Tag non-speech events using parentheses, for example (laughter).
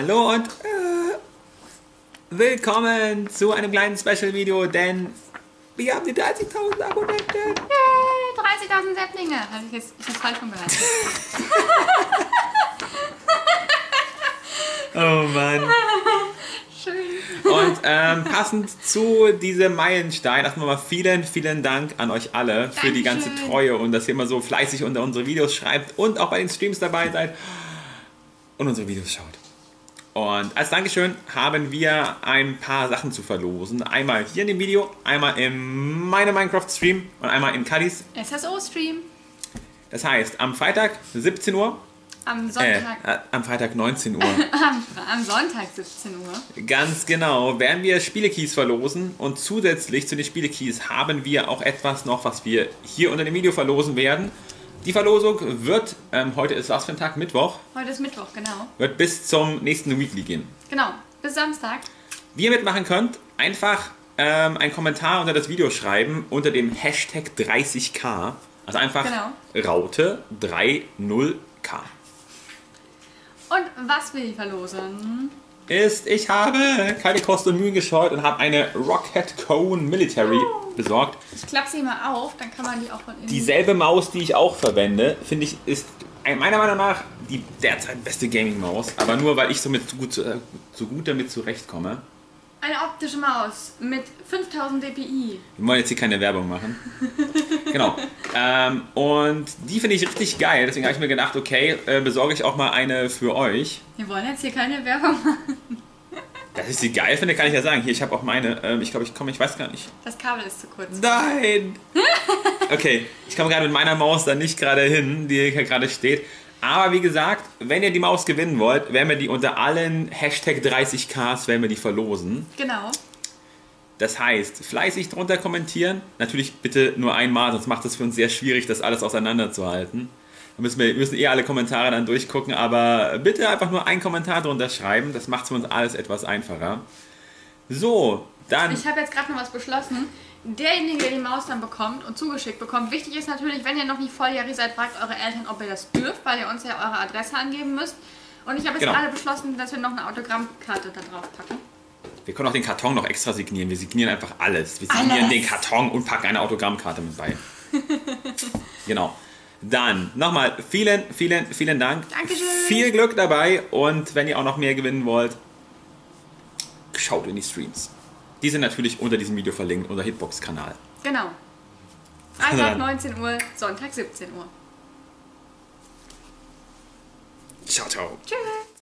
Hallo und äh, willkommen zu einem kleinen Special-Video, denn wir haben die 30.000 Abonnenten. Yay, 30.000 Säpplinge. Habe ich jetzt ich falsch rumgeleitet. (laughs) Oh Mann. Schön. Und ähm, passend zu diesem Meilenstein, erstmal mal vielen, vielen Dank an euch alle für die ganze Dankeschön. Treue und dass ihr immer so fleißig unter unsere Videos schreibt und auch bei den Streams dabei seid und unsere Videos schaut. Und als Dankeschön haben wir ein paar Sachen zu verlosen. Einmal hier in dem Video, einmal in meinem Minecraft-Stream und einmal in Kadis. SSO-Stream Das heißt, am Freitag 17 Uhr, am äh, Sonntag. äh, am Freitag 19 Uhr, (laughs) Am, am Sonntag 17 Uhr. Ganz genau, werden wir Spielekeys verlosen und zusätzlich zu den Spielekeys haben wir auch etwas noch, was wir hier unter dem Video verlosen werden. Die Verlosung wird, ähm, heute ist was für ein Tag? Mittwoch, Heute ist Mittwoch, genau. wird bis zum nächsten Weekly gehen. Genau. Bis Samstag. Wie ihr mitmachen könnt, einfach ähm, einen Kommentar unter das Video schreiben unter dem Hashtag 30k. Also einfach Genau. Raute 30k. Und was will ich verlosen? Ist, ich habe keine Kosten und Mühen gescheut und habe eine Rocket Cone Military besorgt. Ich klappe sie mal auf, dann kann man die auch von innen. Dieselbe Maus, die ich auch verwende, finde ich, ist meiner Meinung nach die derzeit beste Gaming-Maus. Aber nur, weil ich somit so gut, äh, so gut damit zurechtkomme. Eine optische Maus mit 5000 dpi. Wir wollen jetzt hier keine Werbung machen. (laughs) genau. Ähm, und die finde ich richtig geil. Deswegen habe ich mir gedacht, okay, äh, besorge ich auch mal eine für euch. Wir wollen jetzt hier keine Werbung machen. (laughs) Dass ich sie geil finde, kann ich ja sagen. Hier, ich habe auch meine. Ähm, ich glaube, ich komme, ich weiß gar nicht. Das Kabel ist zu kurz. Nein! (laughs) Okay, ich komme gerade mit meiner Maus da nicht gerade hin, die hier gerade steht. Aber wie gesagt, wenn ihr die Maus gewinnen wollt, werden wir die unter allen Hashtag 30ks werden wir die verlosen. Genau. Das heißt, fleißig drunter kommentieren. Natürlich bitte nur einmal, sonst macht es für uns sehr schwierig, das alles auseinanderzuhalten. Da müssen wir müssen eh alle Kommentare dann durchgucken, aber bitte einfach nur einen Kommentar drunter schreiben. Das macht es für uns alles etwas einfacher. So, dann. Ich habe jetzt gerade noch was beschlossen. Derjenige, der die Maus dann bekommt und zugeschickt bekommt, wichtig ist natürlich, wenn ihr noch nicht volljährig seid, fragt eure Eltern, ob ihr das dürft, weil ihr uns ja eure Adresse angeben müsst. Und ich habe jetzt Genau. gerade beschlossen, dass wir noch eine Autogrammkarte da drauf packen. Wir können auch den Karton noch extra signieren. Wir signieren einfach alles. Wir signieren Alles. den Karton und packen eine Autogrammkarte mit bei. (laughs) genau. Dann nochmal vielen, vielen, vielen Dank. Dankeschön. Viel Glück dabei und wenn ihr auch noch mehr gewinnen wollt, schaut in die Streams. Die sind natürlich unter diesem Video verlinkt, unter Hitbox-Kanal. Genau. (laughs) Freitag dann. 19 Uhr, Sonntag 17 Uhr. Ciao, ciao. Tschüss.